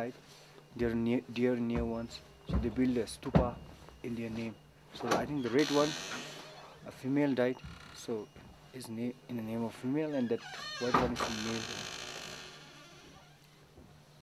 right They're near, dear near ones. So they build a stupa in their name. So I think the red one, a female died. So is in the name of female, and that white one is male.